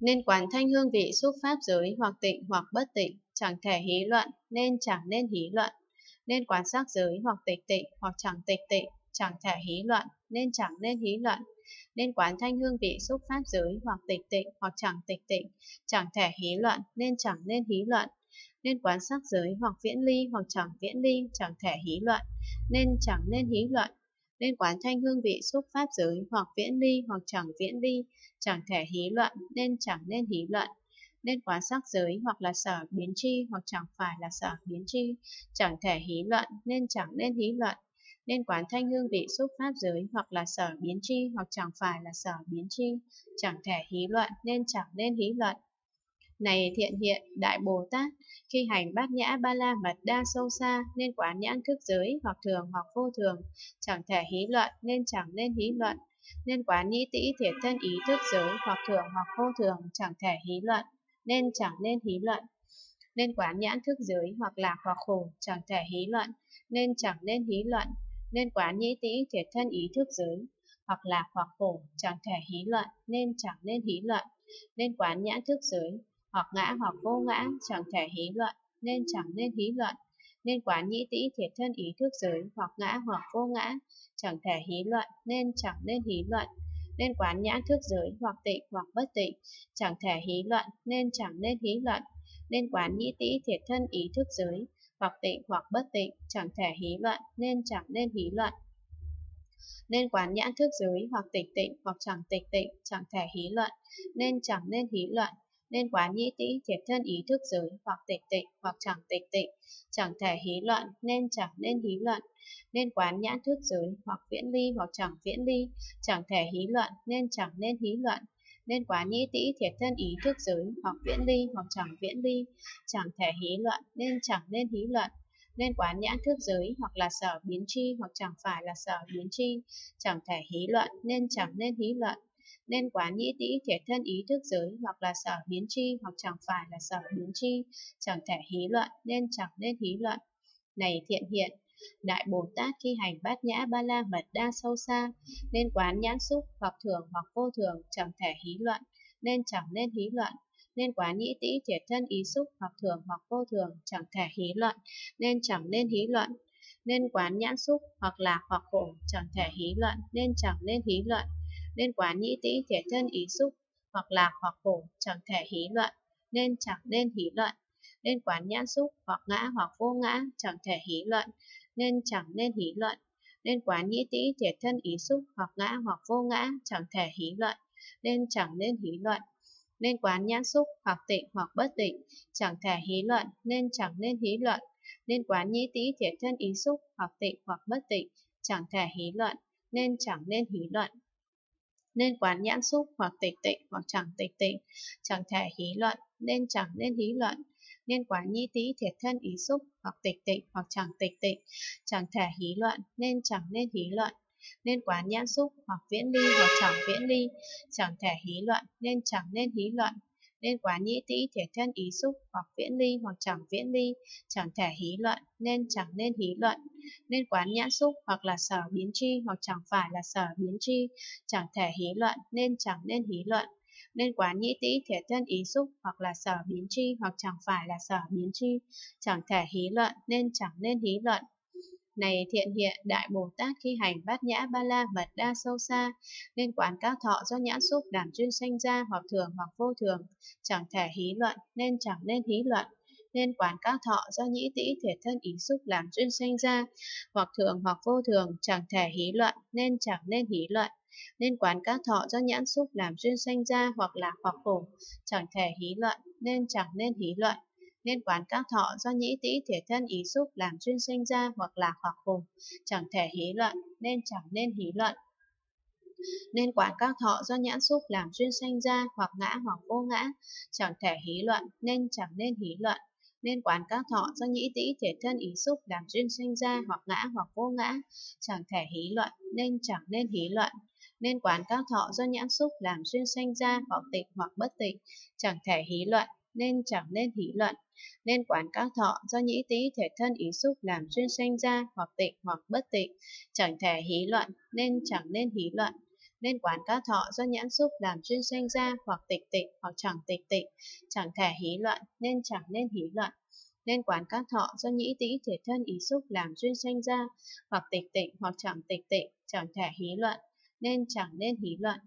nên quán thanh hương vị xúc pháp giới hoặc tịnh hoặc bất tịnh, chẳng thể hí luận nên chẳng nên hí luận, nên quán sắc giới hoặc tịch tịnh hoặc chẳng tịch tịnh, chẳng thể hí luận nên chẳng nên hí luận, nên quán thanh hương vị xúc pháp giới hoặc tịch tịnh hoặc chẳng tịch tịnh, chẳng thể hí luận nên chẳng nên hí luận, nên quán sắc giới hoặc viễn ly hoặc chẳng viễn ly, chẳng thể hí luận nên chẳng nên hí luận, nên quán thanh hương vị xúc pháp giới hoặc viễn ly hoặc chẳng viễn ly, chẳng thể hí luận nên chẳng nên hí luận, nên quán sắc giới hoặc là sở biến chi hoặc chẳng phải là sở biến chi chẳng thể hí luận nên chẳng nên hí luận, nên quán thanh hương vị xúc pháp giới hoặc là sở biến chi hoặc chẳng phải là sở biến chi chẳng thể hí luận nên chẳng nên hí luận. Này thiện hiện, Đại Bồ Tát, khi hành bát nhã ba la mật đa sâu xa nên quán nhãn thức giới hoặc thường hoặc vô thường, chẳng thể hí luận nên chẳng nên hí luận, nên quán nhĩ tĩ thiệt thân ý thức giới hoặc thường hoặc vô thường, chẳng thể hí luận nên chẳng nên hí luận. Nên quán nhãn thức giới hoặc lạc hoặc khổ, chẳng thể hí luận nên chẳng nên hí luận, nên quán nhĩ tĩ thiệt thân ý thức giới hoặc lạc hoặc khổ, chẳng thể hí luận nên chẳng nên hí luận, nên quán nhãn thức giới hoặc ngã hoặc vô ngã, chẳng thể hí luận, nên chẳng nên hí luận. Nên quán nhĩ tĩ thiệt thân ý thức giới, hoặc ngã hoặc vô ngã, chẳng thể hí luận, nên chẳng nên hí luận. Nên quán nhãn thức giới, hoặc tịnh hoặc bất tịnh, chẳng thể hí luận, nên chẳng nên hí luận. Nên quán nhĩ tĩ thiệt thân ý thức giới, hoặc tịnh hoặc bất tịnh, chẳng thể hí luận, nên chẳng nên hí luận. Nên quán nhãn thức giới, hoặc tịch tịnh hoặc chẳng tịch tịnh, chẳng thể hí luận, nên chẳng nên hí luận nên quán nhĩ tĩ thiệt thân ý thức giới hoặc tịch tịnh hoặc chẳng tịch tịnh, chẳng thể hí luận nên chẳng nên hí luận, nên quán nhãn thức giới hoặc viễn ly hoặc chẳng viễn ly, chẳng thể hí luận nên chẳng nên hí luận, nên quán nhĩ tĩ thiệt thân ý thức giới hoặc viễn ly hoặc chẳng viễn ly, chẳng thể hí luận nên chẳng nên hí luận, nên quán nhãn thức giới hoặc là sở biến chi hoặc chẳng phải là sở biến chi chẳng thể hí luận nên chẳng nên hí luận, nên quán nhĩ tĩ thể thân ý thức giới hoặc là sở biến chi hoặc chẳng phải là sở biến chi chẳng thể hí luận nên chẳng nên hí luận. Này thiện hiện, Đại Bồ Tát khi hành bát nhã ba la mật đa sâu xa, nên quán nhãn xúc hoặc thường hoặc vô thường chẳng thể hí luận, nên chẳng nên hí luận. Nên quán nhĩ tĩ thiệt thân ý xúc hoặc thường hoặc vô thường chẳng thể hí luận, nên chẳng nên hí luận. Nên quán nhãn xúc hoặc lạc hoặc khổ chẳng thể hí luận, nên chẳng nên hí luận nên quán nhĩ tĩ thể thân ý xúc, hoặc lạc hoặc khổ, chẳng thể hí luận, nên chẳng nên hí luận, nên quán nhãn xúc, hoặc ngã hoặc vô ngã, chẳng thể hí luận, nên chẳng nên hí luận, nên quán nhĩ tĩ thể thân ý xúc, hoặc ngã hoặc vô ngã, chẳng thể hí luận, nên chẳng nên hí luận, nên quán nhãn xúc, hoặc tịnh hoặc bất tịnh, chẳng thể hí luận, nên chẳng nên hí luận, nên quán nhĩ tĩ thể thân ý xúc, hoặc tịnh hoặc bất tịnh, chẳng thể hí luận, nên chẳng nên hí luận nên quán nhãn xúc hoặc tịch tịnh hoặc chẳng tịch tịnh, chẳng thể hí luận nên chẳng nên hí luận, nên quán nhi tý thiệt thân ý xúc hoặc tịch tịnh hoặc chẳng tịch tịnh, chẳng thể hí luận nên chẳng nên hí luận, nên quán nhãn xúc hoặc viễn ly hoặc chẳng viễn ly, chẳng thể hí luận nên chẳng nên hí luận, nên quán nhĩ tĩ thể thân ý xúc hoặc viễn ly hoặc chẳng viễn ly, chẳng thể hí luận nên chẳng nên hí luận, nên quán nhãn xúc hoặc là sở biến tri hoặc chẳng phải là sở biến tri, chẳng thể hí luận nên chẳng nên hí luận, nên quán nhĩ tĩ thể thân ý xúc hoặc là sở biến tri hoặc chẳng phải là sở biến tri, chẳng thể hí luận nên chẳng nên hí luận. Này thiện hiện Đại Bồ Tát khi hành bát nhã ba la mật đa sâu xa, nên quán các thọ do nhãn xúc đảm duyên sanh ra hoặc thường hoặc vô thường, chẳng thể hí luận nên chẳng nên hí luận nên quán các thọ do nhĩ tĩ thể thân ý xúc làm duyên sanh ra, hoặc thường hoặc vô thường, chẳng thể hí luận, nên chẳng nên hí luận. Nên quán các thọ do nhãn xúc làm duyên sanh ra hoặc lạc hoặc khổ, chẳng thể hí luận, nên chẳng nên hí luận. Nên quán các thọ do nhĩ tĩ thể thân ý xúc làm duyên sanh ra hoặc lạc hoặc khổ, chẳng thể hí luận, nên chẳng nên hí luận. Nên quán các thọ do nhãn xúc làm duyên sanh ra hoặc ngã hoặc vô ngã, chẳng thể hí luận nên chẳng nên hí luận. Nên quán các thọ do nhĩ tĩ thể thân ý xúc làm duyên sinh ra hoặc ngã hoặc vô ngã, chẳng thể hí luận nên chẳng nên hí luận. Nên quán các thọ do nhãn xúc làm duyên sanh ra hoặc tịnh hoặc bất tịnh, chẳng thể hí luận nên chẳng nên hí luận. Nên quán các thọ do nhĩ tý thể thân ý xúc làm duyên sanh ra hoặc tịnh hoặc bất tịnh, chẳng thể hí luận nên chẳng nên hí luận. nên quán các thọ do nhãn xúc làm duyên sanh ra hoặc tịch tịnh hoặc chẳng tịch tịnh, chẳng thể hí luận nên chẳng nên hí luận. Nên quán các thọ do nhĩ tĩ thể thân ý xúc làm duyên sanh ra hoặc tịch tịnh hoặc chẳng tịch tịnh, chẳng thể hí luận nên chẳng nên hí luận.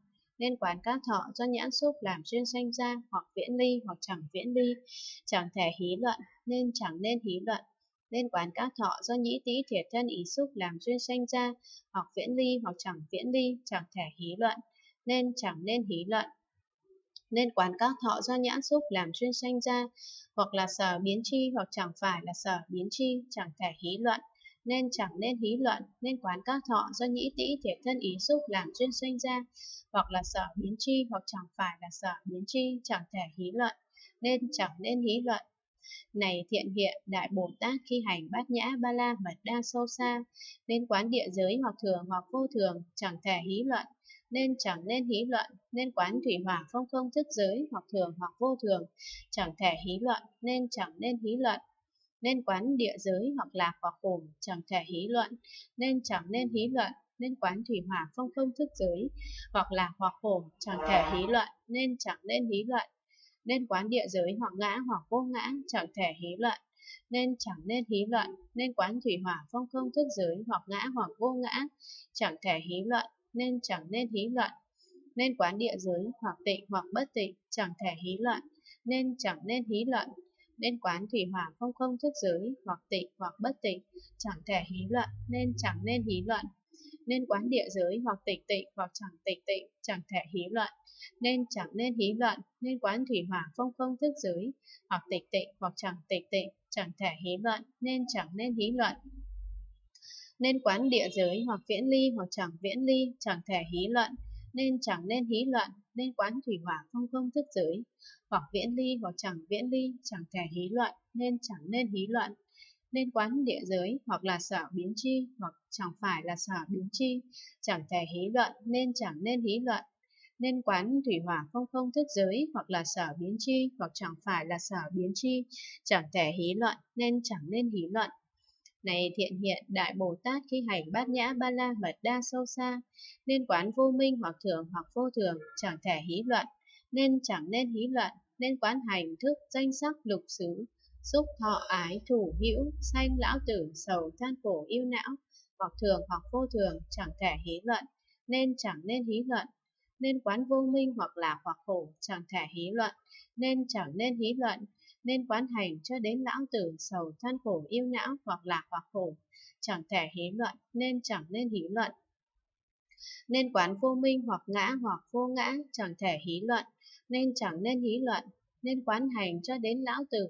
Nên quán các thọ do nhãn xúc làm duyên sanh ra hoặc viễn ly hoặc chẳng viễn ly, chẳng thể hí luận nên chẳng nên hí luận nên quán các thọ do nhĩ tĩ thiệt thân ý xúc làm duyên sanh ra, hoặc viễn ly hoặc chẳng viễn ly, chẳng thể hí luận, nên chẳng nên hí luận. Nên quán các thọ do nhãn xúc làm duyên sanh ra, hoặc là sở biến chi hoặc chẳng phải là sở biến chi, chẳng thể hí luận, nên chẳng nên hí luận, nên quán các thọ do nhĩ tĩ thiệt thân ý xúc làm duyên sanh ra, hoặc là sở biến chi hoặc chẳng phải là sở biến chi, chẳng thể hí luận, nên chẳng nên hí luận, này thiện hiện Đại Bồ Tát khi hành bát nhã ba la mật đa sâu xa, nên quán địa giới hoặc thường hoặc vô thường, chẳng thể hí luận, nên chẳng nên hí luận, nên quán thủy hỏa phong không thức giới hoặc thường hoặc vô thường, chẳng thể hí luận, nên chẳng nên hí luận, nên quán địa giới hoặc lạc hoặc khổm chẳng thể hí luận, nên chẳng nên hí luận, nên quán thủy hỏa không không thức giới hoặc lạc hoặc khổm chẳng thể hí luận, nên chẳng nên hí luận, nên quán địa giới hoặc ngã hoặc vô ngã chẳng thể hí luận, nên chẳng nên hí luận, nên quán thủy hỏa phong không thức giới hoặc ngã hoặc vô ngã chẳng thể hí luận, nên chẳng nên hí luận, nên quán địa giới hoặc tịnh hoặc bất tịnh chẳng thể hí luận, nên chẳng nên hí luận, nên quán thủy hỏa phong không thức giới hoặc tịnh hoặc bất tịnh chẳng thể hí luận, nên chẳng nên hí luận, nên quán địa giới hoặc tịch tịnh hoặc chẳng tịch tịnh chẳng thể hí luận, nên chẳng nên hí luận, nên quán thủy hỏa phong không thức giới, hoặc tịch tịnh hoặc chẳng tịch tịnh, chẳng thể hí luận, nên chẳng nên hí luận. Nên quán địa giới hoặc viễn ly hoặc chẳng viễn ly, chẳng thể hí luận, nên chẳng nên hí luận, nên quán thủy hỏa phong công thức giới, hoặc viễn ly hoặc chẳng viễn ly, chẳng thể hí luận, nên chẳng nên hí luận. Nên quán địa giới hoặc là sở biến chi hoặc chẳng phải là sở biến chi, chẳng thể hí luận, nên chẳng nên hí luận nên quán thủy hỏa không không thức giới hoặc là sở biến chi hoặc chẳng phải là sở biến chi, chẳng thể hí luận nên chẳng nên hí luận. Này thiện hiện Đại Bồ Tát khi hành bát nhã ba la mật đa sâu xa, nên quán vô minh hoặc thường hoặc vô thường, chẳng thể hí luận, nên chẳng nên hí luận, nên quán hành thức danh sắc lục xứ, xúc thọ ái thủ hữu, sanh lão tử, sầu than khổ yêu não, hoặc thường hoặc vô thường, chẳng thể hí luận, nên chẳng nên hí luận, nên quán vô minh hoặc là hoặc khổ chẳng thể hí luận, nên chẳng nên hí luận, nên quán hành cho đến lão tử sầu than khổ yêu não hoặc là hoặc khổ, chẳng thể hí luận, nên chẳng nên hí luận. Nên quán vô minh hoặc ngã hoặc vô ngã chẳng thể hí luận, nên chẳng nên hí luận, nên quán hành cho đến lão tử,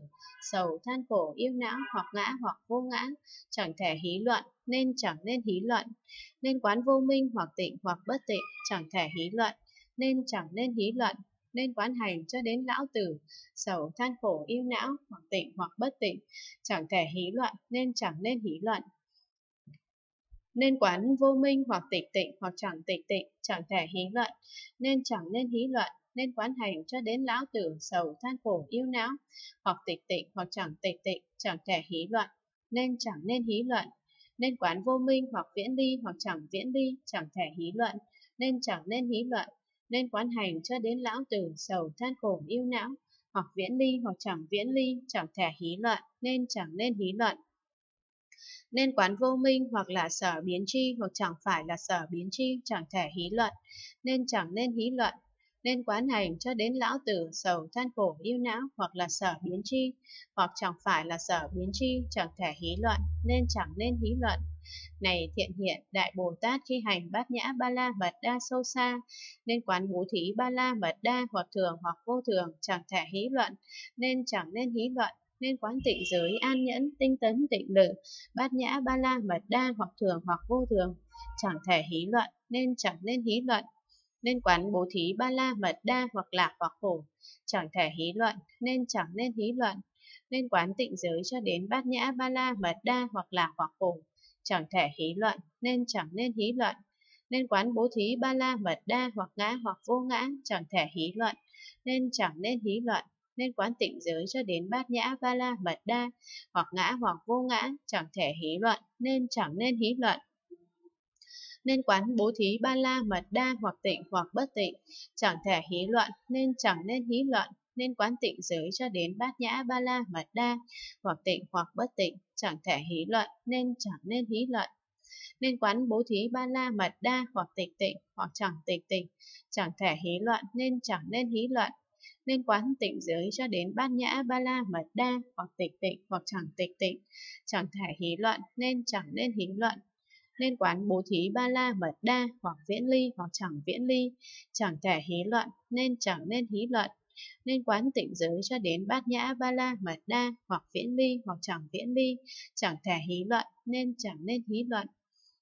sầu than khổ yêu não hoặc ngã hoặc vô ngã, chẳng thể hí luận, nên chẳng nên hí luận, nên quán vô minh hoặc tịnh hoặc bất tịnh, chẳng thể hí luận, nên chẳng nên hí luận, nên quán hành cho đến lão tử, sầu than khổ yêu não, hoặc tịnh hoặc bất tịnh, chẳng thể hí luận, nên chẳng nên hí luận. Nên quán vô minh hoặc tịch tịnh hoặc chẳng tịch tịnh, chẳng thể hí luận, nên chẳng nên hí luận, nên quán hành cho đến lão tử, sầu than khổ yêu não, hoặc tịch tịnh hoặc chẳng tịch tịnh, chẳng thể hí luận, nên chẳng nên hí luận. Nên quán vô minh hoặc viễn ly hoặc chẳng viễn ly, chẳng thể hí luận, nên chẳng nên hí luận, nên quán hành cho đến lão tử sầu than khổ yêu não, hoặc viễn ly hoặc chẳng viễn ly, chẳng thể hí luận, nên chẳng nên hí luận. Nên quán vô minh hoặc là sở biến chi hoặc chẳng phải là sở biến chi, chẳng thể hí luận, nên chẳng nên hí luận. Nên quán hành cho đến lão tử sầu than khổ yêu não hoặc là sở biến chi, hoặc chẳng phải là sở biến chi, chẳng thể hí luận, nên chẳng nên hí luận. Này thiện hiện, Đại Bồ Tát khi hành bát nhã ba la mật đa sâu xa, nên quán bố thí ba la mật đa hoặc thường hoặc vô thường, chẳng thể hí luận, nên chẳng nên hí luận, nên quán tịnh giới an nhẫn, tinh tấn tịnh lự, bát nhã ba la mật đa hoặc thường hoặc vô thường, chẳng thể hí luận, nên chẳng nên hí luận, nên quán bố thí ba la mật đa hoặc lạc hoặc khổ, chẳng thể hí luận, nên chẳng nên hí luận, nên quán tịnh giới cho đến bát nhã ba la mật đa hoặc lạc hoặc khổ, chẳng thể hí luận, nên chẳng nên hí luận. Nên quán bố thí ba la mật đa hoặc ngã hoặc vô ngã, chẳng thể hí luận, nên chẳng nên hí luận. Nên quán tịnh giới cho đến bát nhã ba la mật đa, hoặc ngã hoặc vô ngã, chẳng thể hí luận, nên chẳng nên hí luận. nên quán bố thí ba la mật đa hoặc tịnh hoặc bất tịnh, chẳng thể hí luận nên chẳng nên hí luận, nên quán tịnh giới cho đến bát nhã ba la mật đa hoặc tịnh hoặc bất tịnh, chẳng thể hí luận nên chẳng nên hí luận. Nên quán bố thí ba la mật đa hoặc tịch tịnh hoặc chẳng tịch tịnh, chẳng thể hí luận nên chẳng nên hí luận. Nên quán tịnh giới cho đến bát nhã ba la mật đa hoặc tịch tịnh hoặc chẳng tịch tịnh, chẳng thể hí luận nên chẳng nên hí luận nên quán bố thí ba la mật đa hoặc viễn ly hoặc chẳng viễn ly, chẳng thể hí luận nên chẳng nên hí luận. Nên quán tịnh giới cho đến bát nhã ba la mật đa hoặc viễn ly hoặc chẳng viễn ly, chẳng thể hí luận nên chẳng nên hí luận.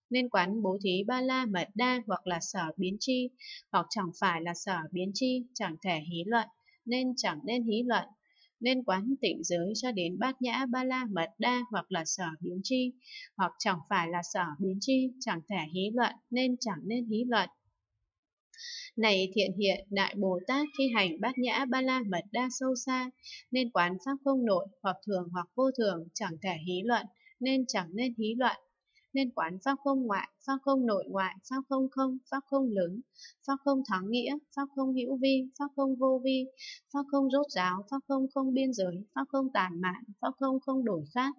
Nên quán bố thí ba la mật đa hoặc là sở biến chi, hoặc chẳng phải là sở biến chi, chẳng thể hí luận, nên chẳng nên hí luận nên quán tịnh giới cho đến bát nhã ba la mật đa hoặc là sở biến chi, hoặc chẳng phải là sở biến chi, chẳng thể hí luận nên chẳng nên hí luận. Này thiện hiện Đại Bồ Tát khi hành bát nhã ba la mật đa sâu xa, nên quán pháp không nội hoặc thường hoặc vô thường chẳng thể hí luận, nên chẳng nên hí luận nên quán sao không ngoại, sao không nội ngoại, sao không không, sao không lớn, sao không thắng nghĩa, sao không hữu vi, sao không vô vi, sao không rốt ráo, sao không không biên giới, sao không tàn mạn, sao không không đổi khác,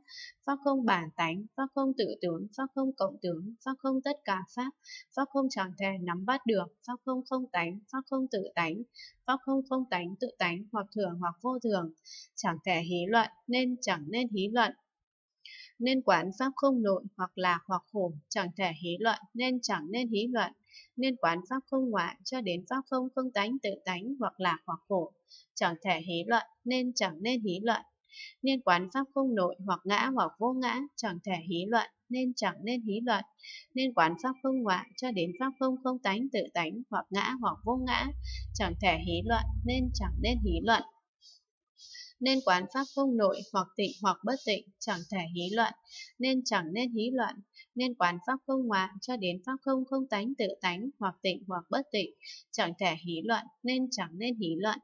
sao không bản tánh, sao không tự tướng, sao không cộng tướng, sao không tất cả pháp, sao không chẳng thể nắm bắt được, sao không không tánh, sao không tự tánh, pháp không không tánh tự tánh hoặc thường hoặc vô thường, chẳng thể hí luận nên chẳng nên hí luận nên quán pháp không nội hoặc lạc hoặc khổ chẳng thể hí luận nên chẳng nên hí luận, nên quán pháp không ngoại cho đến pháp không không tánh, tự tánh hoặc lạc hoặc khổ, chẳng thể hí luận nên chẳng nên hí luận, nên quán pháp không nội hoặc ngã hoặc vô ngã, chẳng thể hí luận nên chẳng nên hí luận, nên quán pháp không ngoại cho đến pháp không không tánh, tự tánh hoặc ngã hoặc vô ngã, chẳng thể hí luận nên chẳng nên hí luận nên quán pháp không nội hoặc tịnh hoặc bất tịnh, chẳng thể hí luận, nên chẳng nên hí luận, nên quán pháp không ngoại cho đến pháp không không tánh tự tánh hoặc tịnh hoặc bất tịnh, chẳng thể hí luận, nên chẳng nên hí luận,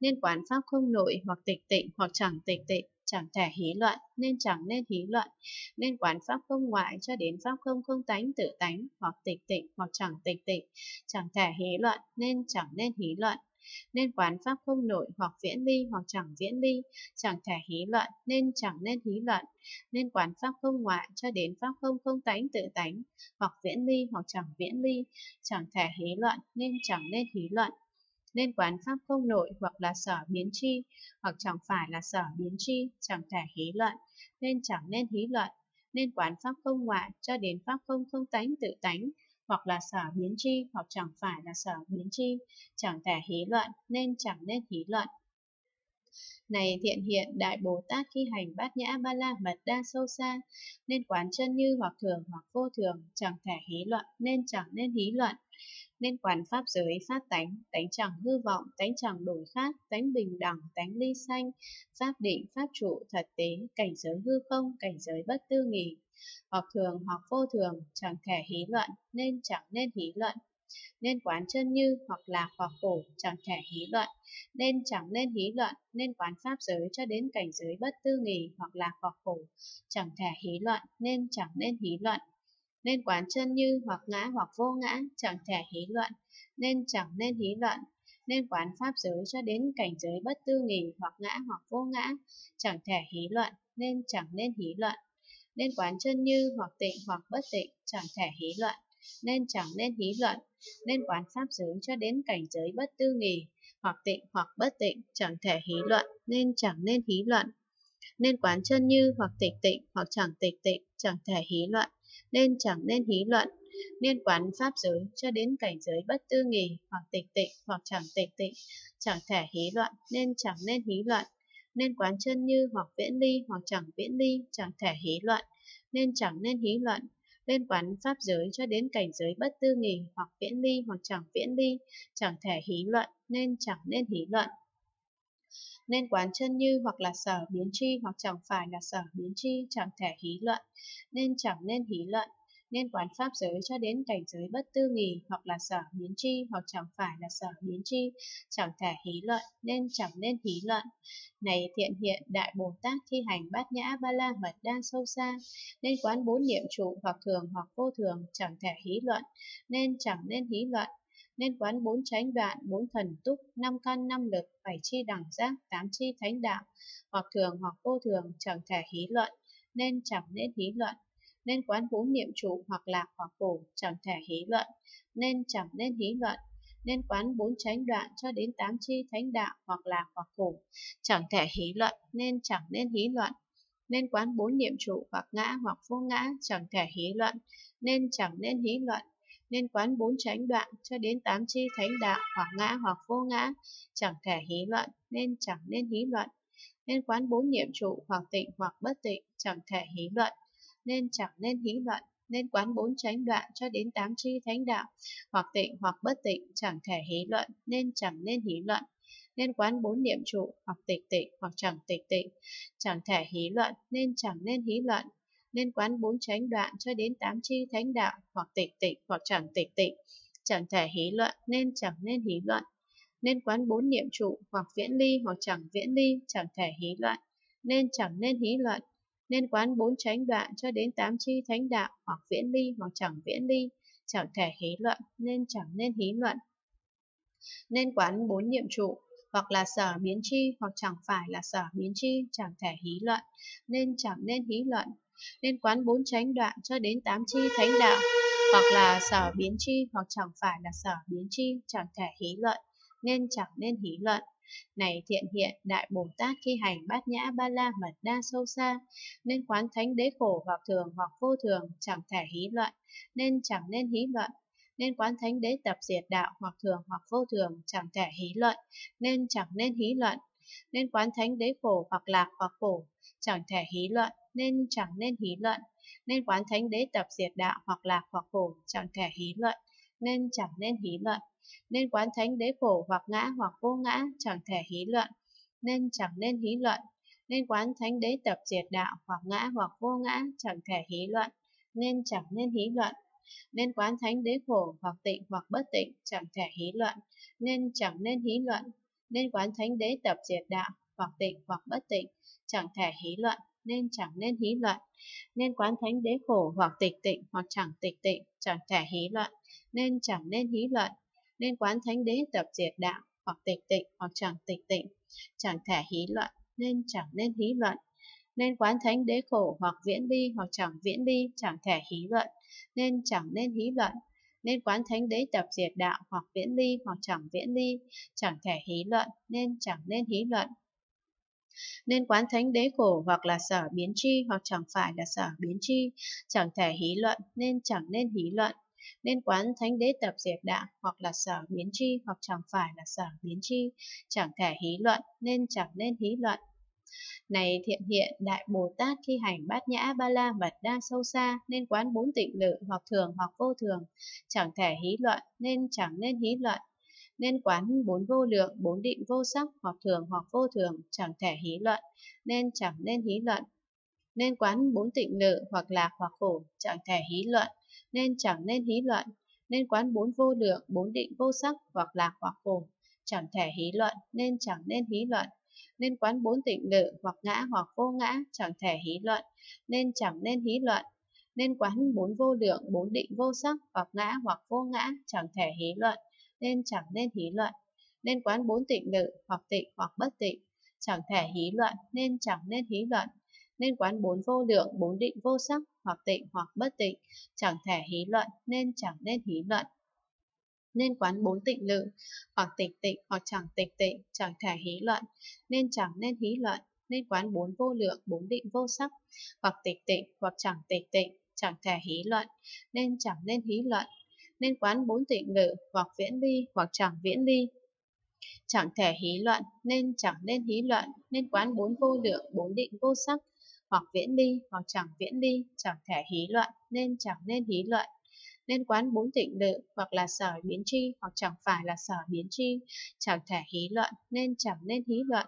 nên quán pháp không nội hoặc tịch tịnh hoặc chẳng tịch tịnh, chẳng thể hí luận nên chẳng nên hí luận, nên quán pháp không ngoại cho đến pháp không không tánh tự tánh hoặc tịch tịnh hoặc chẳng tịch tịnh, chẳng thể hí luận nên chẳng nên hí luận nên quán pháp không nội hoặc viễn ly hoặc chẳng viễn ly, chẳng thể hí luận nên chẳng nên hí luận, nên quán pháp không ngoại cho đến pháp không không tánh tự tánh, hoặc viễn ly hoặc chẳng viễn ly, chẳng thể hí luận nên chẳng nên hí luận nên quán pháp không nội hoặc là sở biến chi, hoặc chẳng phải là sở biến chi, chẳng thể hí luận, nên chẳng nên hí luận, nên quán pháp không ngoại cho đến pháp không không tánh tự tánh, hoặc là sở biến chi hoặc chẳng phải là sở biến chi, chẳng thể hí luận nên chẳng nên hí luận. Này thiện hiện Đại Bồ Tát khi hành bát nhã ba la mật đa sâu xa, nên quán chân như hoặc thường hoặc vô thường, chẳng thể hí luận nên chẳng nên hí luận. Nên quán pháp giới pháp tánh, tánh chẳng hư vọng, tánh chẳng đổi khác, tánh bình đẳng, tánh ly sanh, pháp định, pháp trụ, thật tế, cảnh giới hư không, cảnh giới bất tư nghỉ, hoặc thường hoặc vô thường, chẳng thể hí luận, nên chẳng nên hí luận. Nên quán chân như hoặc lạc hoặc khổ, chẳng thể hí luận, nên chẳng nên hí luận, nên quán pháp giới cho đến cảnh giới bất tư nghỉ hoặc lạc hoặc khổ, chẳng thể hí luận, nên chẳng nên hí luận. Nên quán chân như hoặc ngã hoặc vô ngã, chẳng thể hí luận, nên chẳng nên hí luận, nên quán pháp giới cho đến cảnh giới bất tư nghỉ hoặc ngã hoặc vô ngã, chẳng thể hí luận, nên chẳng nên hí luận nên quán chân như hoặc tịnh hoặc bất tịnh, chẳng thể hí luận, nên chẳng nên hí luận, nên quán pháp giới cho đến cảnh giới bất tư nghỉ, hoặc tịnh hoặc bất tịnh, chẳng thể hí luận, nên chẳng nên hí luận. Nên quán chân như hoặc tịch tịnh hoặc chẳng tịch tịnh, chẳng thể hí luận, nên chẳng nên hí luận. Nên quán pháp giới cho đến cảnh giới bất tư nghỉ hoặc tịch tịnh hoặc chẳng tịch tịnh, chẳng thể hí luận, nên chẳng nên hí luận nên quán chân như hoặc viễn ly hoặc chẳng viễn ly, chẳng thể hí luận, nên chẳng nên hí luận, nên quán pháp giới cho đến cảnh giới bất tư nghỉ hoặc viễn ly hoặc chẳng viễn ly, chẳng thể hí luận, nên chẳng nên hí luận. Nên quán chân như hoặc là sở biến chi hoặc chẳng phải là sở biến chi, chẳng thể hí luận, nên chẳng nên hí luận, nên quán pháp giới cho đến cảnh giới bất tư nghì hoặc là sở biến chi hoặc chẳng phải là sở biến chi, chẳng thể hí luận nên chẳng nên hí luận. Này thiện hiện Đại Bồ Tát thi hành bát nhã ba la mật đa sâu xa, nên quán bốn niệm trụ hoặc thường hoặc vô thường chẳng thể hí luận nên chẳng nên hí luận nên quán bốn chánh đoạn, bốn thần túc, năm căn, năm lực, bảy chi đẳng giác, tám chi thánh đạo, hoặc thường hoặc vô thường, chẳng thể hí luận, nên chẳng nên hí luận, nên quán bốn niệm trụ hoặc lạc hoặc phủ, chẳng thể hí luận, nên chẳng nên hí luận, nên quán bốn chánh đoạn cho đến tám chi thánh đạo hoặc lạc hoặc phủ, chẳng thể hí luận, nên chẳng nên hí luận, nên quán bốn niệm trụ hoặc ngã hoặc vô ngã, chẳng thể hí luận, nên chẳng nên hí luận, nên quán bốn chánh đoạn cho đến tám chi thánh đạo hoặc ngã hoặc vô ngã, chẳng thể hí luận nên chẳng nên hí luận. Nên quán bốn niệm trụ hoặc tịnh hoặc bất tịnh, chẳng thể hí luận nên chẳng nên hí luận. Nên quán bốn chánh đoạn cho đến tám chi thánh đạo hoặc tịnh hoặc bất tịnh, chẳng thể hí luận nên chẳng nên hí luận. Nên quán bốn niệm trụ hoặc tịch tịnh hoặc chẳng tịch tịnh, chẳng thể hí luận nên chẳng nên hí luận nên quán bốn chánh đoạn cho đến tám chi thánh đạo hoặc tịch tịnh hoặc chẳng tịch tịnh, chẳng thể hí luận nên chẳng nên hí luận. Nên quán bốn niệm trụ hoặc viễn ly hoặc chẳng viễn ly, chẳng thể hí luận nên chẳng nên hí luận. Nên quán bốn chánh đoạn cho đến tám chi thánh đạo hoặc viễn ly hoặc chẳng viễn ly, chẳng thể hí luận nên chẳng nên hí luận. Nên quán bốn niệm trụ hoặc là sở biến chi hoặc chẳng phải là sở biến chi, chẳng thể hí luận nên chẳng nên hí luận nên quán bốn chánh đoạn cho đến tám chi thánh đạo, hoặc là sở biến chi hoặc chẳng phải là sở biến chi, chẳng thể hí luận, nên chẳng nên hí luận. Này thiện hiện Đại Bồ Tát khi hành bát nhã ba la mật đa sâu xa, nên quán thánh đế khổ hoặc thường hoặc vô thường, chẳng thể hí luận, nên chẳng nên hí luận. Nên quán thánh đế tập diệt đạo hoặc thường hoặc vô thường, chẳng thể hí luận, nên chẳng nên hí luận. Nên quán thánh đế khổ hoặc lạc hoặc khổ, chẳng thể hí luận, nên chẳng nên hí luận, nên quán thánh đế tập diệt đạo hoặc lạc hoặc khổ chẳng thể hí luận, nên chẳng nên hí luận, nên quán thánh đế khổ hoặc ngã hoặc vô ngã chẳng thể hí luận, nên chẳng nên hí luận, nên quán thánh đế tập diệt đạo hoặc ngã hoặc vô ngã chẳng thể hí luận, nên chẳng nên hí luận, nên quán thánh đế khổ hoặc tịnh hoặc bất tịnh chẳng thể hí luận, nên chẳng nên hí luận, nên quán thánh đế tập diệt đạo hoặc tịnh hoặc bất tịnh chẳng thể hí luận, nên chẳng nên hí luận, nên quán thánh đế khổ hoặc tịch tịnh hoặc chẳng tịch tịnh, chẳng thể hí luận, nên chẳng nên hí luận, nên quán thánh đế tập diệt đạo hoặc tịch tịnh hoặc chẳng tịch tịnh, chẳng thể hí luận, nên chẳng nên hí luận, nên quán thánh đế khổ hoặc viễn ly hoặc chẳng viễn ly, chẳng thể hí luận, nên chẳng nên hí luận, nên quán thánh đế tập diệt đạo hoặc viễn ly hoặc chẳng viễn ly, chẳng thể hí luận, nên chẳng nên hí luận, nên quán thánh đế khổ hoặc là sở biến chi hoặc chẳng phải là sở biến chi, chẳng thể hí luận nên chẳng nên hí luận. Nên quán thánh đế tập diệt đạo hoặc là sở biến chi hoặc chẳng phải là sở biến chi, chẳng thể hí luận nên chẳng nên hí luận. Này thiện hiện Đại Bồ Tát khi hành bát nhã ba la mật đa sâu xa nên quán bốn tịnh lự hoặc thường hoặc vô thường, chẳng thể hí luận nên chẳng nên hí luận nên quán bốn vô lượng, bốn định vô sắc hoặc thường hoặc vô thường, chẳng thể hí luận, nên chẳng nên hí luận. Nên quán bốn tịnh lự hoặc lạc hoặc khổ, chẳng thể hí luận, nên chẳng nên hí luận. Nên quán bốn vô lượng, bốn định vô sắc hoặc lạc hoặc khổ, chẳng thể hí luận, nên chẳng nên hí luận. Nên quán bốn tịnh lự hoặc ngã hoặc vô ngã, chẳng thể hí luận, nên chẳng nên hí luận nên quán bốn vô lượng, bốn định vô sắc hoặc ngã hoặc vô ngã, chẳng thể hí luận, nên chẳng nên hí luận, nên quán bốn tịnh lự hoặc tịnh hoặc bất tịnh, chẳng thể hí luận nên chẳng nên hí luận, nên quán bốn vô lượng, bốn định vô sắc hoặc tịnh hoặc bất tịnh, chẳng thể hí luận nên chẳng nên hí luận. Nên quán bốn tịnh lự hoặc tịch tịnh hoặc chẳng tịch tịnh, chẳng thể hí luận nên chẳng nên hí luận, nên quán bốn vô lượng, bốn định vô sắc hoặc tịch tịnh hoặc chẳng tịch tịnh, chẳng thể hí luận nên chẳng nên hí luận nên quán bốn tịnh lự hoặc viễn ly hoặc chẳng viễn ly. Chẳng thể hí luận nên chẳng nên hí luận, nên quán bốn vô lượng, bốn định vô sắc, hoặc viễn ly hoặc chẳng viễn ly, chẳng thể hí luận nên chẳng nên hí luận. Nên quán bốn tịnh lự hoặc là sở biến chi hoặc chẳng phải là sở biến chi, chẳng thể hí luận nên chẳng nên hí luận.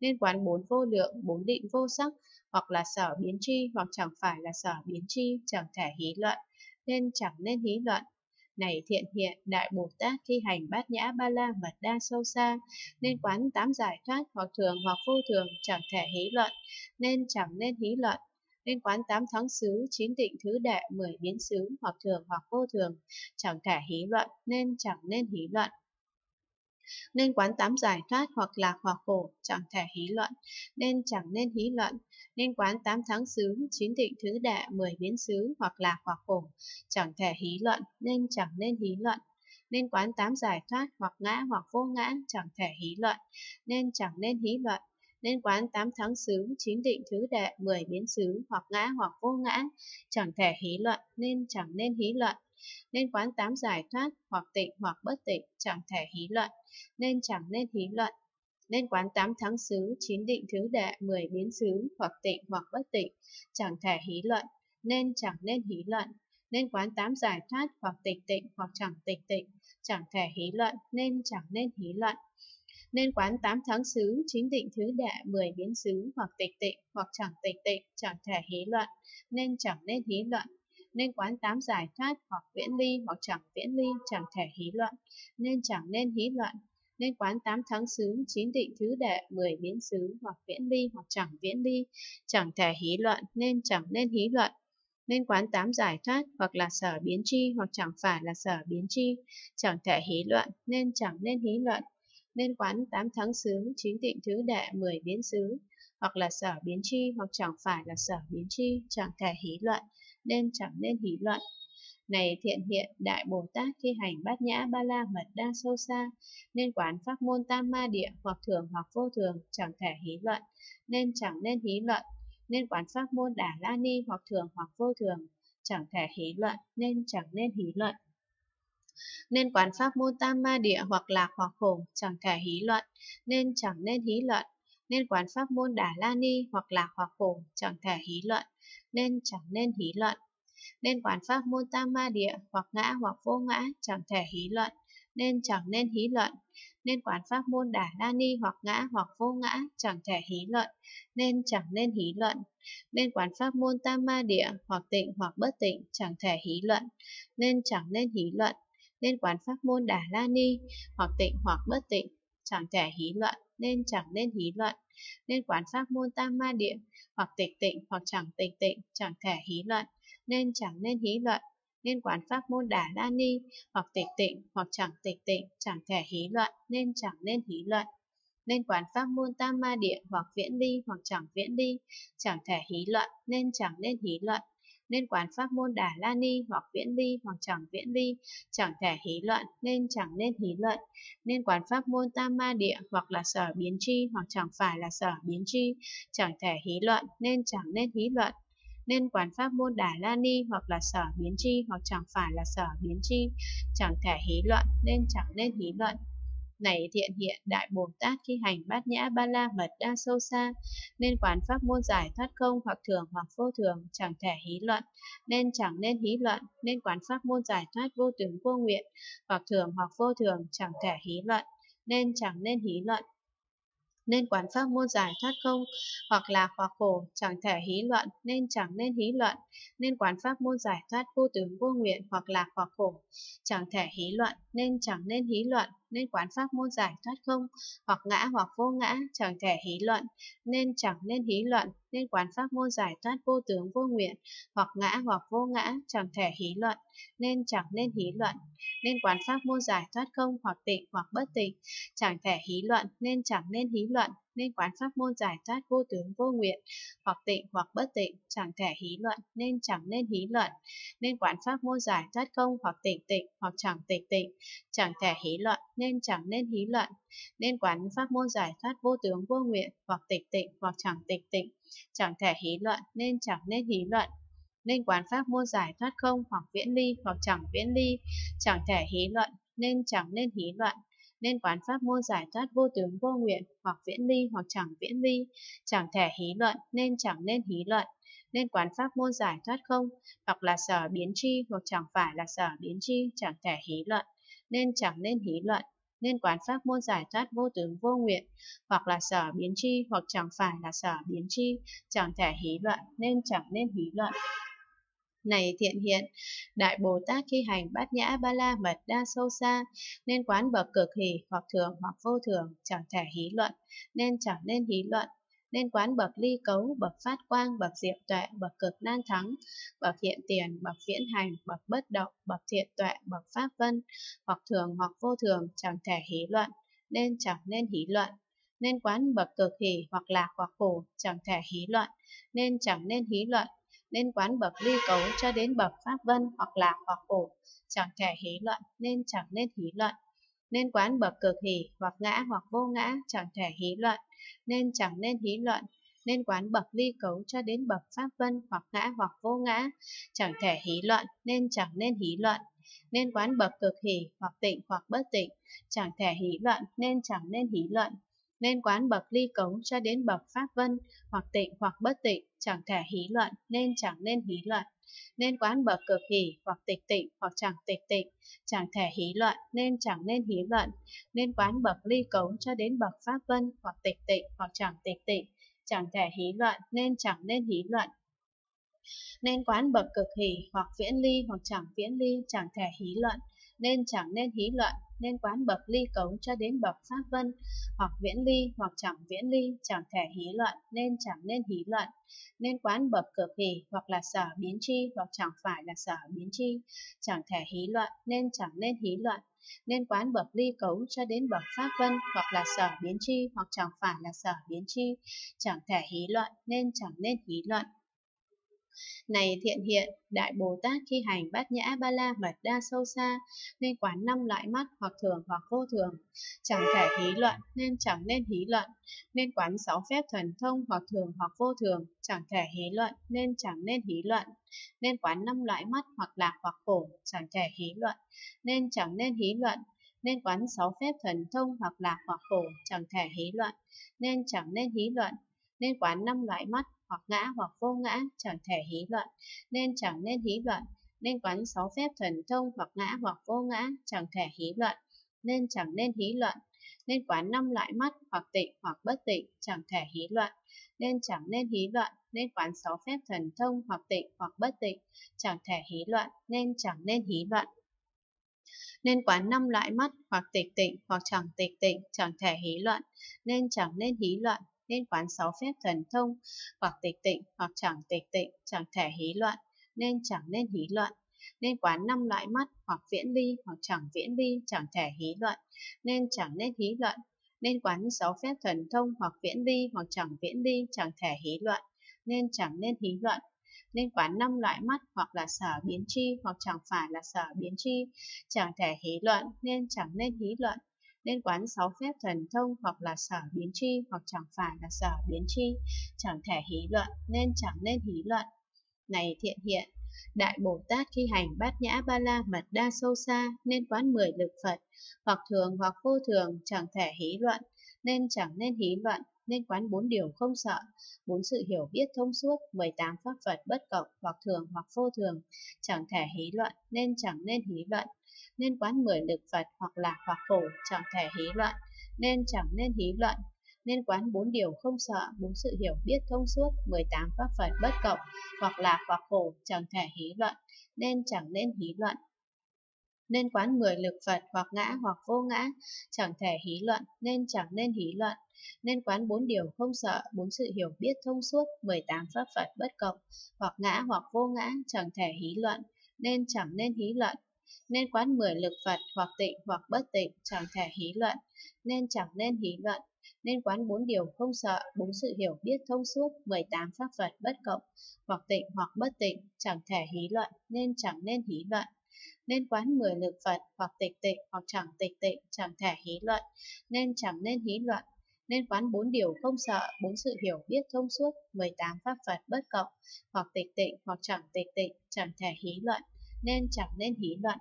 Nên quán bốn vô lượng, bốn định vô sắc, hoặc là sở biến chi hoặc chẳng phải là sở biến chi, chẳng thể hí luận nên chẳng nên hí luận. Này thiện hiện, Đại Bồ Tát thi hành bát nhã ba la mật đa sâu xa, nên quán tám giải thoát hoặc thường hoặc vô thường, chẳng thể hí luận, nên chẳng nên hí luận. Nên quán tám thắng xứ, chín định thứ đệ, mười biến xứ, hoặc thường hoặc vô thường, chẳng thể hí luận, nên chẳng nên hí luận nên quán tám giải thoát hoặc lạc hoặc khổ, chẳng thể hí luận, nên chẳng nên hí luận, nên quán tám tháng xứ, chín định thứ đệ, mười biến xứ hoặc lạc hoặc khổ, chẳng thể hí luận, nên chẳng nên hí luận, nên quán tám giải thoát hoặc ngã hoặc vô ngã, chẳng thể hí luận, nên chẳng nên hí luận, nên quán tám thắng xứ, chín định thứ đệ, mười biến xứ hoặc ngã hoặc vô ngã, chẳng thể hí luận, nên chẳng nên hí luận, nên quán tám giải thoát hoặc tịnh hoặc bất tịnh, chẳng thể hí luận, nên chẳng nên hí luận. Nên quán tám thắng xứ, chín định thứ đệ, mười biến xứ, hoặc tịnh hoặc bất tịnh, chẳng thể hí luận, nên chẳng nên hí luận. Nên quán tám giải thoát hoặc tịch tịnh hoặc chẳng tịch tịnh, chẳng thể hí luận, nên chẳng nên hí luận. Nên quán tám tháng xứ, chín định thứ đệ, mười biến xứ, hoặc tịch tịnh, hoặc chẳng tịch tịnh, chẳng thể hí luận, nên chẳng nên hí luận nên quán tám giải thoát hoặc viễn ly hoặc chẳng viễn ly chẳng thể hí luận, nên chẳng nên hí luận, nên quán tám thắng xứ, chín định thứ đệ, mười biến xứ hoặc viễn ly hoặc chẳng viễn ly, chẳng thể hí luận, nên chẳng nên hí luận, nên quán tám giải thoát hoặc là sở biến chi hoặc chẳng phải là sở biến chi, chẳng thể hí luận, nên chẳng nên hí luận, nên quán tám thắng xứ, chín định thứ đệ, mười biến xứ, hoặc là sở biến chi hoặc chẳng phải là sở biến chi, chẳng thể hí luận, nên chẳng nên hí luận. Này thiện hiện, Đại Bồ Tát khi hành bát nhã ba la mật đa sâu xa, nên quán pháp môn tam ma địa hoặc thường hoặc vô thường, chẳng thể hí luận, nên chẳng nên hí luận, nên quán pháp môn đà la ni hoặc thường hoặc vô thường, chẳng thể hí luận, nên chẳng nên hí luận. Nên quán pháp môn tam ma địa hoặc lạc hoặc khổ, chẳng thể hí luận, nên chẳng nên hí luận, nên quán pháp môn đà la ni hoặc lạc hoặc khổ, chẳng thể hí luận, nên chẳng nên hí luận. Nên quán pháp môn tam ma địa hoặc ngã hoặc vô ngã chẳng thể hí luận, nên chẳng nên hí luận. Nên quán pháp môn đà la ni hoặc ngã hoặc vô ngã chẳng thể hí luận, nên chẳng nên hí luận. Nên quán pháp môn tam ma địa hoặc tịnh hoặc bất tịnh chẳng thể hí luận, nên chẳng nên hí luận. Nên quán pháp môn đà la ni hoặc tịnh hoặc bất tịnh chẳng thể hí luận, nên chẳng nên hí luận. Nên quán pháp môn tam ma địa hoặc tịch tịnh hoặc chẳng tịch tịnh, chẳng thể hí luận, nên chẳng nên hí luận, nên quán pháp môn đà la ni, hoặc tịch tịnh hoặc chẳng tịch tịnh, chẳng thể hí luận, nên chẳng nên hí luận. Nên quán pháp môn tam ma địa hoặc viễn ly hoặc chẳng viễn ly, chẳng thể hí luận, nên chẳng nên hí luận. Nên quán pháp môn đà la ni hoặc viễn ly hoặc chẳng viễn ly, chẳng thể hí luận, nên chẳng nên hí luận nên quán pháp môn tam ma địa hoặc là sở biến chi hoặc chẳng phải là sở biến chi, chẳng thể hí luận nên chẳng nên hí luận. Nên quán pháp môn đà la ni hoặc là sở biến chi hoặc chẳng phải là sở biến chi, chẳng thể hí luận nên chẳng nên hí luận. Này thiện hiện Đại Bồ Tát khi hành bát nhã ba la mật đa sâu xa, nên quán pháp môn giải thoát không hoặc thường hoặc vô thường, chẳng thể hí luận, nên chẳng nên hí luận, nên quán pháp môn giải thoát vô tướng vô nguyện, hoặc thường hoặc vô thường, chẳng thể hí luận, nên chẳng nên hí luận. Nên quán pháp môn giải thoát không, hoặc là hoặc khổ, chẳng thể hí luận, nên chẳng nên hí luận, nên quán pháp môn giải thoát vô tướng vô nguyện, hoặc là hoặc khổ, chẳng thể hí luận, nên chẳng nên hí luận, nên quán pháp môn giải thoát không, hoặc ngã hoặc vô ngã, chẳng thể hí luận, nên chẳng nên hí luận, nên quán pháp môn giải thoát vô tướng vô nguyện, hoặc ngã hoặc vô ngã, chẳng thể hí luận, nên chẳng nên hí luận, nên quán pháp môn giải thoát không hoặc tịnh hoặc bất tịnh, chẳng thể hí luận, nên chẳng nên hí luận, nên quán pháp môn giải thoát vô tướng vô nguyện, hoặc tịnh hoặc bất tịnh, chẳng thể hí luận, nên chẳng nên hí luận, nên quán pháp môn giải thoát không hoặc tịnh tịnh hoặc chẳng tịnh tịnh, chẳng thể hí luận, nên chẳng nên hí luận, nên quán pháp môn giải thoát vô tướng vô nguyện, hoặc tịnh tịnh hoặc chẳng tịnh tịnh, chẳng thể hí luận, nên chẳng nên hí luận, nên quán pháp môn giải thoát không hoặc viễn ly hoặc chẳng viễn ly, chẳng thể hí luận, nên chẳng nên hí luận, nên quán pháp môn giải thoát vô tướng vô nguyện hoặc viễn ly hoặc chẳng viễn ly, chẳng thể hí luận nên chẳng nên hí luận, nên quán pháp môn giải thoát không, hoặc là sở biến chi hoặc chẳng phải là sở biến chi, chẳng thể hí luận, nên chẳng nên hí luận, nên quán pháp môn giải thoát vô tướng vô nguyện, hoặc là sở biến chi hoặc chẳng phải là sở biến chi, chẳng thể hí luận, nên chẳng nên hí luận. Này thiện hiện, Đại Bồ Tát khi hành bát nhã ba la mật đa sâu xa, nên quán bậc cực hỷ hoặc thường hoặc vô thường, chẳng thể hí luận, nên chẳng nên hí luận, nên quán bậc ly cấu, bậc phát quang, bậc diệu tuệ, bậc cực nan thắng, bậc hiện tiền, bậc viễn hành, bậc bất động, bậc thiện tuệ, bậc pháp vân, hoặc thường hoặc vô thường, chẳng thể hí luận, nên chẳng nên hí luận, nên quán bậc cực hỷ hoặc lạc hoặc khổ, chẳng thể hí luận, nên chẳng nên hí luận, nên quán bậc ly cấu cho đến bậc pháp vân hoặc lạc hoặc ổ, chẳng thể hí luận, nên chẳng nên hí luận, nên quán bậc cực hỷ hoặc ngã hoặc vô ngã, chẳng thể hí luận, nên chẳng nên hí luận, nên quán bậc ly cấu cho đến bậc pháp vân hoặc ngã hoặc vô ngã, chẳng thể hí luận, nên chẳng nên hí luận, nên quán bậc cực hỷ hoặc tịnh hoặc bất tịnh, chẳng thể hí luận, nên chẳng nên hí luận, nên quán bậc ly cấu cho đến bậc pháp vân hoặc tịnh hoặc bất tịnh, chẳng thể hí luận, nên chẳng nên hí luận, nên quán bậc cực hỷ hoặc tịch tịnh hoặc chẳng tịch tịnh, chẳng thể hí luận nên chẳng nên hí luận, nên quán bậc ly cấu cho đến bậc pháp vân hoặc tịch tịnh hoặc chẳng tịch tịnh, chẳng thể hí luận nên chẳng nên hí luận. Nên quán bậc cực hỷ hoặc viễn ly hoặc chẳng viễn ly chẳng thể hí luận, nên chẳng nên hí luận, nên quán bậc ly cấu cho đến bậc pháp vân, hoặc viễn ly hoặc chẳng viễn ly, chẳng thể hí luận, nên chẳng nên hí luận, nên quán bậc cực hỷ hoặc là sở biến chi hoặc chẳng phải là sở biến chi, chẳng thể hí luận, nên chẳng nên hí luận, nên quán bậc ly cấu cho đến bậc pháp vân hoặc là sở biến chi hoặc chẳng phải là sở biến chi, chẳng thể hí luận, nên chẳng nên hí luận. Này thiện hiện, Đại Bồ Tát khi hành bát nhã ba la mật đa sâu xa, nên quán năm loại mắt hoặc thường hoặc vô thường, chẳng thể hí luận nên chẳng nên hí luận, nên quán sáu phép thần thông hoặc thường hoặc vô thường, chẳng thể hí luận nên chẳng nên hí luận, nên quán năm loại mắt hoặc lạc hoặc khổ, chẳng thể hí luận, nên chẳng nên hí luận, nên quán sáu phép thần thông hoặc lạc hoặc khổ, chẳng thể hí luận, nên chẳng nên hí luận, nên quán năm loại mắt hoặc ngã hoặc vô ngã chẳng thể hí luận, nên chẳng nên hí luận, nên quán sáu phép thần thông hoặc ngã hoặc vô ngã chẳng thể hí luận, nên chẳng nên hí luận, nên quán năm loại mắt hoặc tịnh hoặc bất tịnh chẳng thể hí luận, nên chẳng nên hí luận, nên quán sáu phép thần thông hoặc tịnh hoặc bất tịnh chẳng thể hí luận, nên chẳng nên hí luận. Nên quán năm loại mắt hoặc tịch tịnh hoặc chẳng tịch tịnh chẳng thể hí luận, nên chẳng nên hí luận, nên quán sáu phép thần thông, hoặc tịch tịnh hoặc chẳng tịch tịnh, chẳng thể hí luận, nên chẳng nên hí luận. Nên quán năm loại mắt, hoặc viễn ly, hoặc chẳng viễn ly, chẳng thể hí luận, nên chẳng nên hí luận. Nên quán sáu phép thần thông, hoặc viễn ly, hoặc chẳng viễn ly, chẳng thể hí luận, nên chẳng nên hí luận nên quán năm loại mắt hoặc là sở biến chi hoặc chẳng phải là sở biến chi, chẳng thể hí luận nên chẳng nên hí luận nên quán sáu phép thần thông hoặc là sở biến chi hoặc chẳng phải là sở biến chi, chẳng thể hí luận nên chẳng nên hí luận. Này thiện hiện, Đại Bồ Tát khi hành bát nhã ba la mật đa sâu xa nên quán mười lực Phật, hoặc thường hoặc vô thường chẳng thể hí luận, nên chẳng nên hí luận, nên quán bốn điều không sợ, bốn sự hiểu biết thông suốt, 18 pháp Phật bất cộng hoặc thường hoặc vô thường, chẳng thể hí luận, nên chẳng nên hí luận, nên quán mười lực Phật hoặc lạc hoặc khổ chẳng thể hí luận, nên chẳng nên hí luận, nên quán bốn điều không sợ, bốn sự hiểu biết thông suốt, 18 pháp Phật bất cộng, hoặc lạc hoặc khổ chẳng thể hí luận, nên chẳng nên hí luận. Nên quán mười lực Phật hoặc ngã hoặc vô ngã, chẳng thể hí luận, nên chẳng nên hí luận. Nên quán bốn điều không sợ, bốn sự hiểu biết thông suốt, 18 pháp Phật bất cộng, hoặc ngã hoặc vô ngã, chẳng thể hí luận, nên chẳng nên hí luận nên quán mười lực Phật hoặc tịnh hoặc bất tịnh chẳng thể hí luận, nên chẳng nên hí luận, nên quán bốn điều không sợ, bốn sự hiểu biết thông suốt, 18 pháp Phật bất cộng, hoặc tịnh hoặc bất tịnh, chẳng thể hí luận, nên chẳng nên hí luận. Nên quán mười lực Phật hoặc tịch tịnh hoặc chẳng tịch tịnh, chẳng thể hí luận, nên chẳng nên hí luận. Nên quán bốn điều không sợ, bốn sự hiểu biết thông suốt, 18 pháp Phật bất cộng, hoặc tịch tịnh hoặc chẳng tịch tịnh, chẳng thể hí luận, nên chẳng nên hí luận.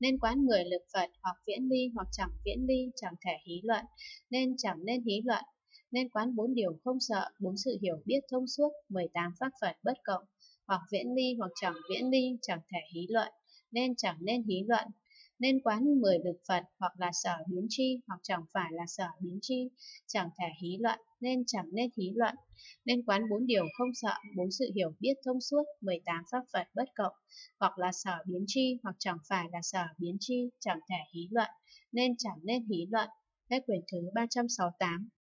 Nên quán người lực Phật hoặc viễn ly hoặc chẳng viễn ly chẳng thể hí luận, nên chẳng nên hí luận, nên quán bốn điều không sợ, bốn sự hiểu biết thông suốt, 18 pháp Phật bất cộng, hoặc viễn ly hoặc chẳng viễn ly chẳng thể hí luận, nên chẳng nên hí luận, nên quán mười lực Phật hoặc là sở biến chi hoặc chẳng phải là sở biến chi, chẳng thể hí luận nên chẳng nên hí luận, nên quán bốn điều không sợ, bốn sự hiểu biết thông suốt, 18 pháp Phật bất cộng, hoặc là sở biến chi hoặc chẳng phải là sở biến chi, chẳng thể hí luận nên chẳng nên hí luận. Hết quyển thứ 368